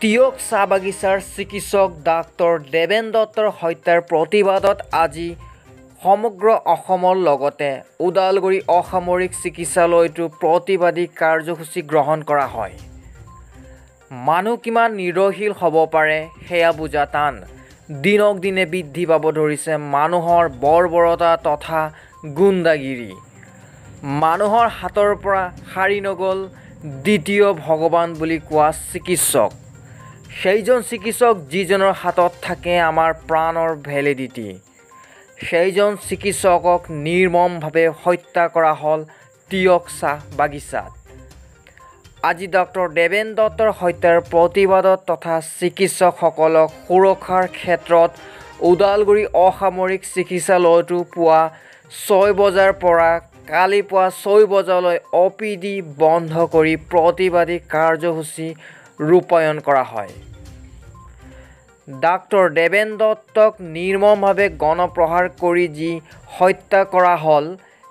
তিয়ক চাহ বাগিচাৰ চিকিৎসক ডাক্তৰ দেৱেন দত্তৰ হত্যাৰ প্ৰতিবাদত আজি সমগ্ৰ অসমৰ লগতে ওদালগুৰি অসামৰিক চিকিৎসালয়তো প্ৰতিবাদী কাৰ্যসূচী গ্ৰহণ কৰা হয়। মানুহ কিমান নিৰ্দয়শীল হ'ব পাৰে সেয়া বুজা টান। দিনক দিনে বৃদ্ধি পাব ধৰিছে মানুহৰ বৰ্বৰতা তথা গুণ্ডাগিৰি। মানুহৰ হাতৰ পৰা সাৰি নগ'ল দ্বিতীয় ভগৱান বুলি কোৱা চিকিৎসক। সেইজন চিকিৎসক যিজনৰ হাতত থাকে আমাৰ প্ৰাণৰ ভেলিডিটি। সেইজন চিকিৎসকক নিৰ্মমভাৱে হত্যা কৰা হ'ল তিয়ক চাহ বাগিচাত। আজি ডক্টৰ দেৱেন দত্তৰ হত্যাৰ প্ৰতিবাদত তথা চিকিৎসকসকলক সুৰক্ষাৰ ক্ষেত্ৰত ওদালগুৰি অসামৰিক চিকিৎসালয়তো পুৱা ছয় বজাৰ পৰা কালি পুৱা ছয় বজালৈ অ' পি ডি বন্ধ কৰি প্ৰতিবাদী কাৰ্যসূচী ৰূপায়ণ কৰা হয়। ডাক্তৰ দেৱেন দত্তক নিৰ্মমভাৱে গণপ্ৰহাৰ কৰি যি হত্যা কৰা হ'ল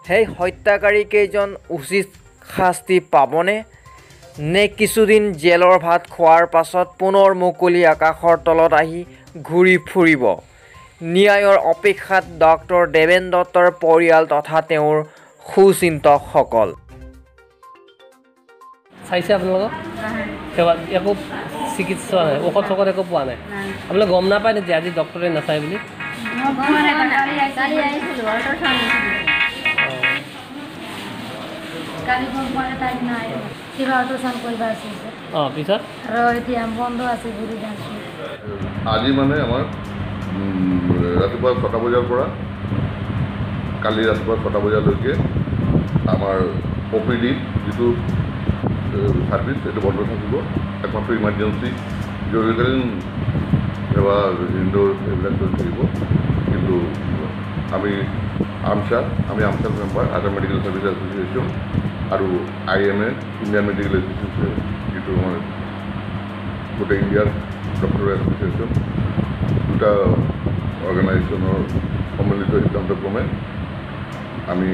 সেই হত্যাকাৰীকেইজন উচিত শাস্তি পাবনে? নে কিছুদিন জেলৰ ভাত খোৱাৰ পাছত পুনৰ মুকলি আকাশৰ তলত আহি ঘূৰি ফুৰিব? ন্যায়ৰ অপেক্ষাত ডক্টৰ দেৱেন দত্তৰ পৰিয়াল তথা তেওঁৰ সুচিন্তকসকল। চাইছে আপোনালোকক? সেৱা একো চিকিৎসা নাই ঔষধ চৌষধ একো পোৱা নাই। আপোনালোকে গম নাপায় নেকি আজি ডক্টৰে নাচায় বুলি? আজি মানে আমাৰ ৰাতিপুৱা ছটা বজাৰ পৰা কালি ৰাতিপুৱা ছটা বজালৈকে আমাৰ অ' পি ডি যিটো ছাৰ্ভিচ সেইটো বন্ধ থাকিব একমাত্ৰ ইমাৰ্জেঞ্চি জৰুৰীকালীন সেৱা ইনডোৰ এইবিলাক থাকিব কিন্তু আমি আমচা আমি আমচাৰ member Assam medical service association আৰু I M A Indian medical association যিটো আমাৰ গোটেই ইণ্ডিয়াৰ ডক্টৰ এছ'চিয়েশ্যন দুটা অৰ্গেনাইজেশ্যনৰ সন্মিলিত সিদ্ধান্তক্ৰমে আমি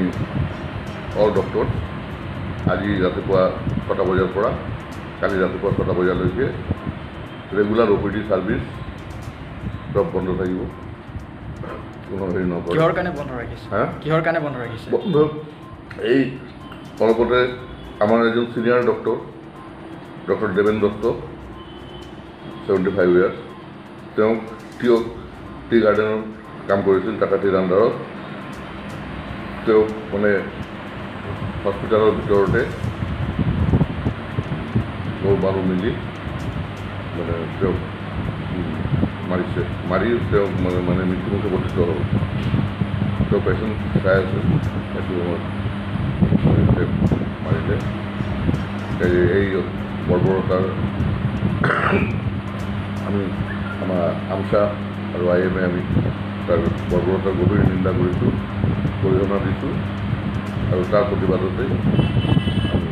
অল ডক্টৰ আজি ৰাতিপুৱা ছটা বজাৰ পৰা কালি ৰাতিপুৱা ছটা বজালৈকে regular O' P D service চব বন্ধ থাকিব। কোনো হেৰি নকৰে। কিহৰ কাৰণে বন্ধ ৰাখিছে? হা? কিহৰ কাৰণে বন্ধ ৰাখিছে? বন্ধ এই অলপতে আমাৰ এজন senior doctor doctor Deven Dutta seventy five years তেওঁক টিঅ' টি গাৰ্ডেনত কাম কৰিছিল টাটা টিৰ আণ্ডাৰত তেওঁক মানে হস্পিটেলৰ ভিতৰতে বহু মানুহ মিলি মানে তেওঁক উম, মাৰিছে মাৰি তেওঁক মানে মানে মৃত্যুমুখে পতিত হ'ল। তেওঁ পেচেণ্ট চাই আছে সেইটো সময়ত তেওঁক মাৰিলে। এই এই বৰ্বৰতাৰ আমি আমাৰ আমচা আৰু আই এম এ আমি তাৰ বৰ্বৰতাৰ গভীৰ নিন্দা কৰিছোঁ গৰিহণা দিছোঁ। আৰু তাৰ প্ৰতিবাদতে আমি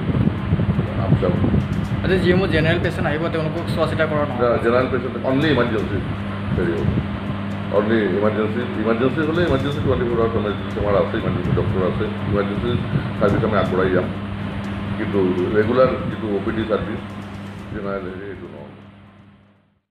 আমচা আজি যিসমূহ জেনেৰেল পেচেণ্ট আহিব তেওঁলোকক চোৱা চিতা কৰা নহয়। জেনেৰেল পেচেণ্ট অনলি ইমাৰ্জেঞ্চি হেৰি হ'ব। অনলি ইমাৰ্জেঞ্চি ইমাৰ্জেঞ্চি হ'লে ইমাৰ্জেঞ্চি টুৱেণ্টি ফ'ৰ আৱাৰ্ছ আমাৰ আছে ইমাৰ্জেঞ্চি ডক্টৰ আছে ইমাৰ্জেঞ্চি ছাৰ্ভিচ আমি আগবঢ়াই যাম। কিন্তু ৰেগুলাৰ যিটো O' P D service general হেৰি